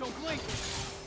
Don't blink!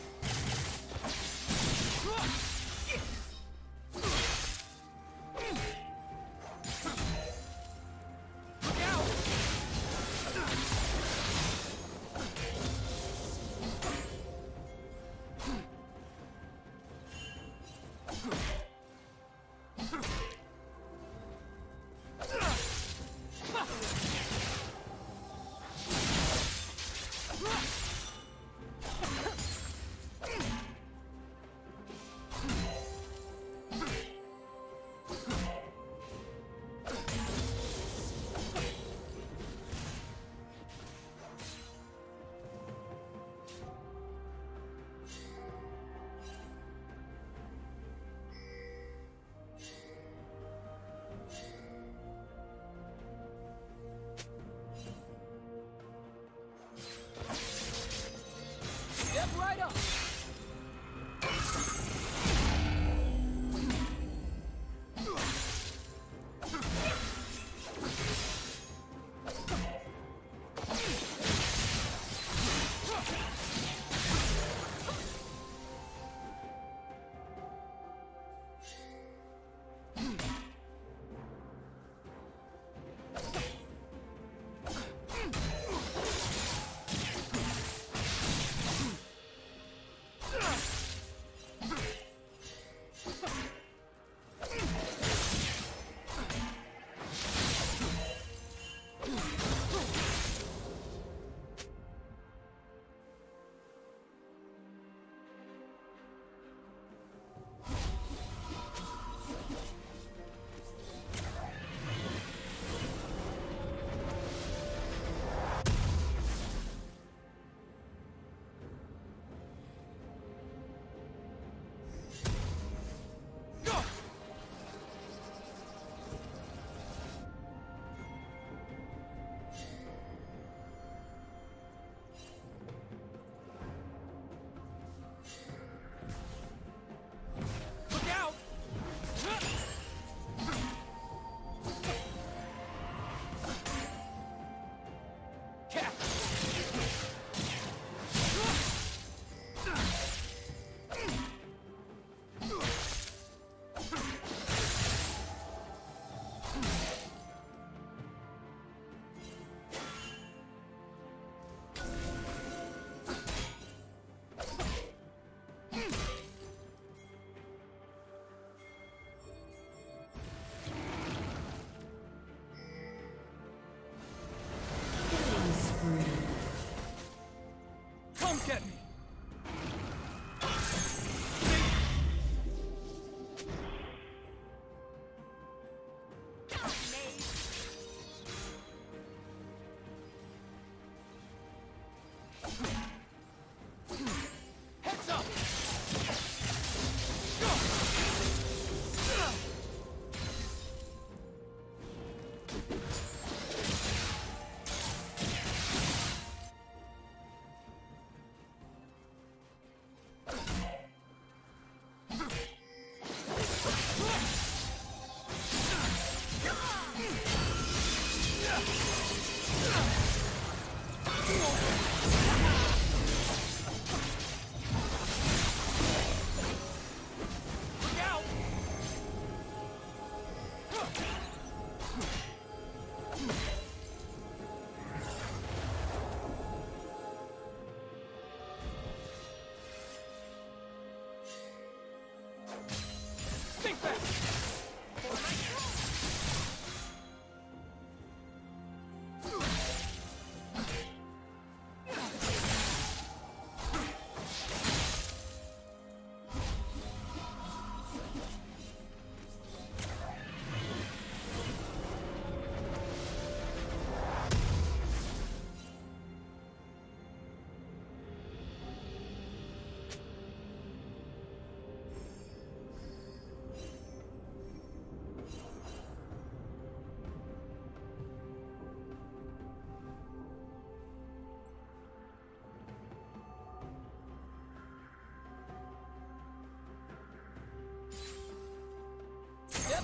Heads up!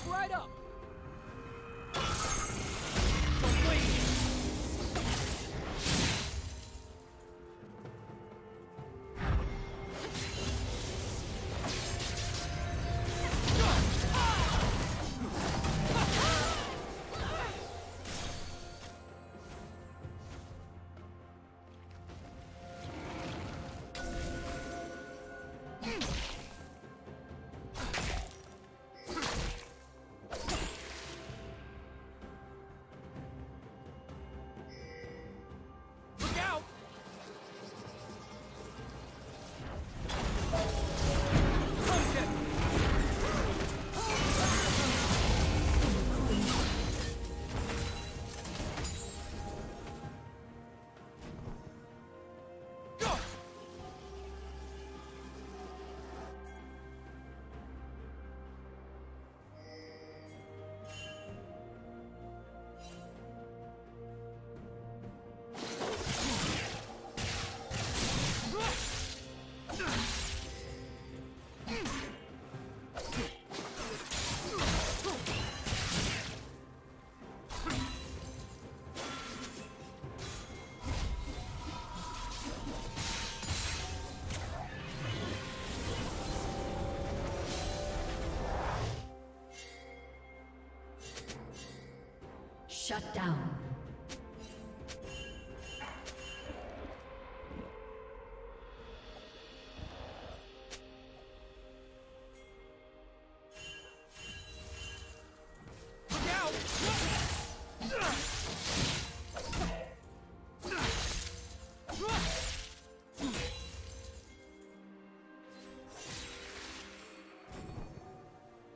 Step right up. Shut down.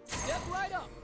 Step right up.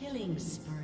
Killing spree.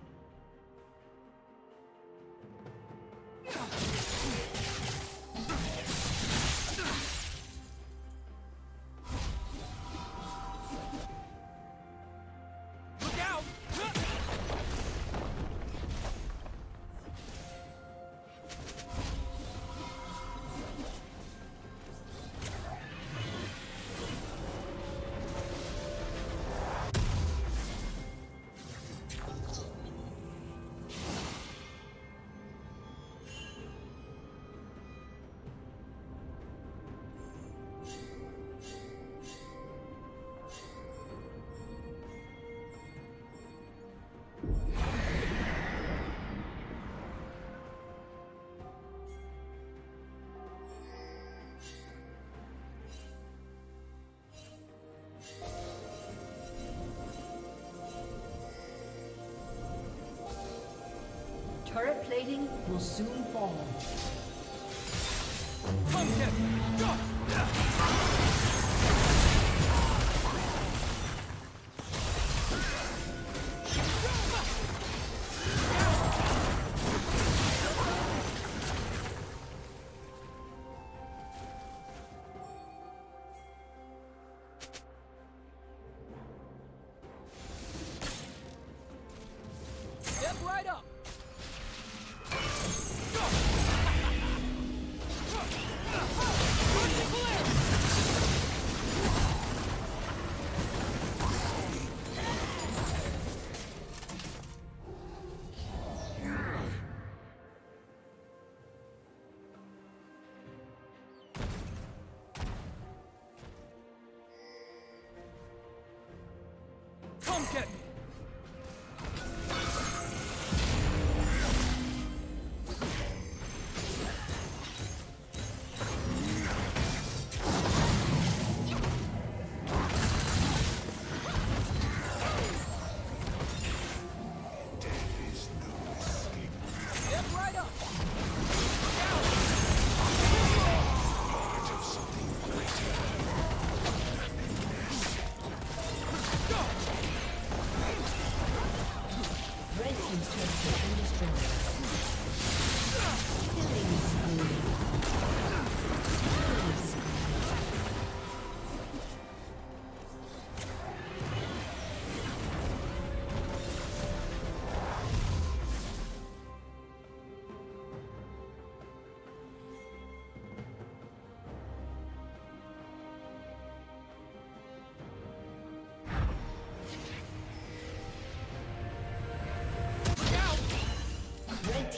plating will soon fall. Pumpkin! Duck!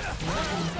Yeah.